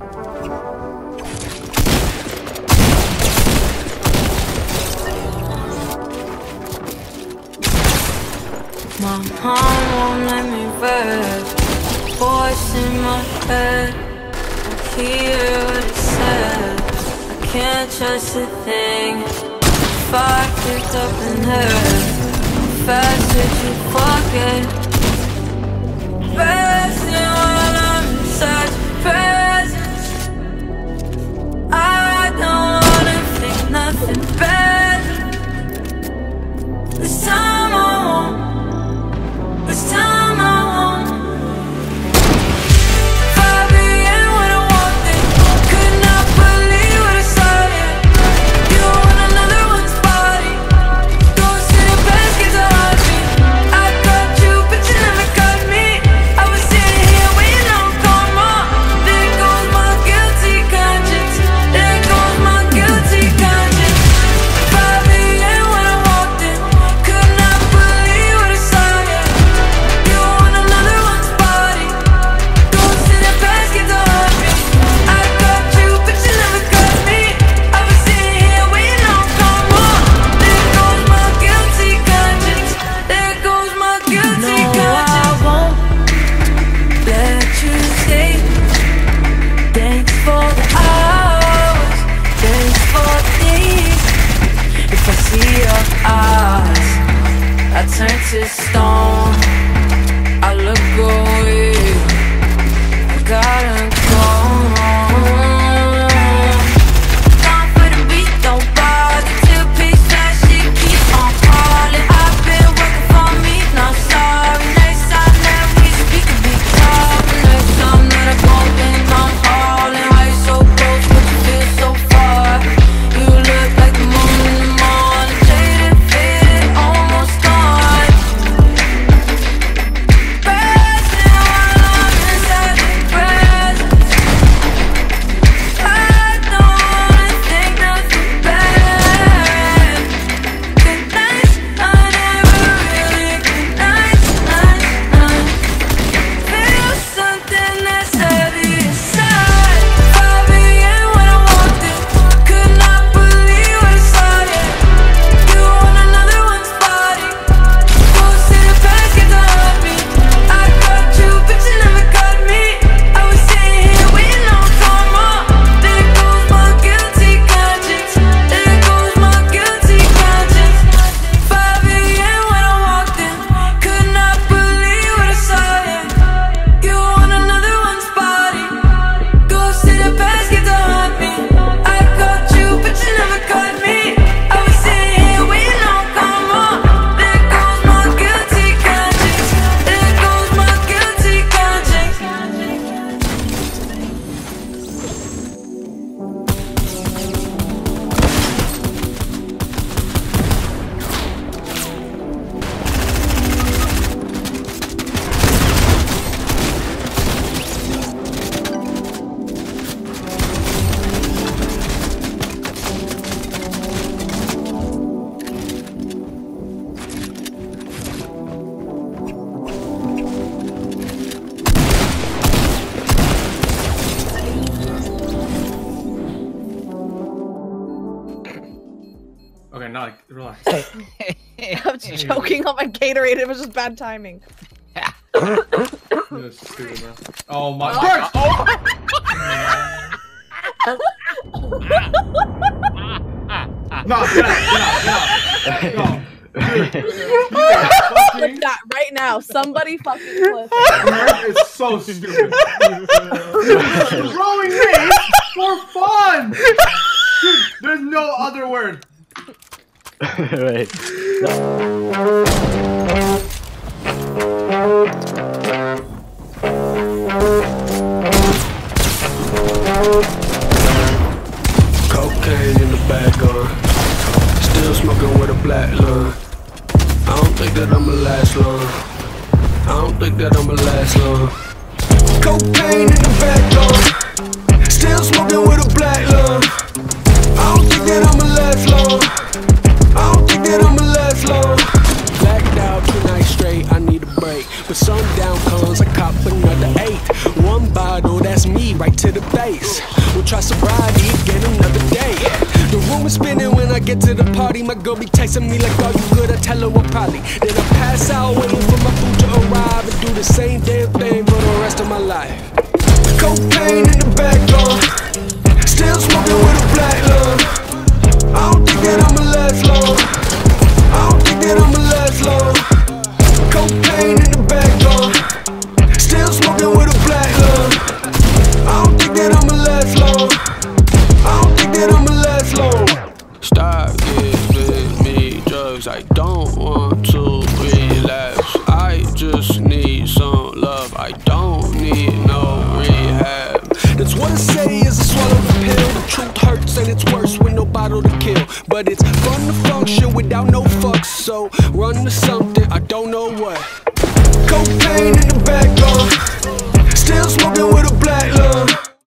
My mom won't let me rest Voice in my head. I hear what it says. I can't trust a thing. If I picked up and heard not relax. I was choking on my Gatorade. It was just bad timing. No, it's stupid, man. Oh my god! Oh. No, get out, get out, get out. No. Dude, Clip that right now. Somebody fucking clip. it. Merc is so stupid. Throwing me for fun! Dude, there's no other word right. Cocaine in the bag on. Still smoking with a black lung. I don't think that I'ma last long. I don't think that I'ma last long. Cocaine in the bag on. Still smoking with a black lung. I don't think that I'ma last long. Sundown comes, I cop another eight. One bottle, that's me, right to the face. We'll try sobriety again another day. The room is spinning when I get to the party. My girl be texting me like, are you good? I tell her what probably. Then I pass out waiting for my food to arrive and do the same damn thing for the rest of my life. Cocaine in the back door. but it's fun to function without no fucks. So run to something, I don't know what. Cocaine in the back, uh, still smoking with a black lung.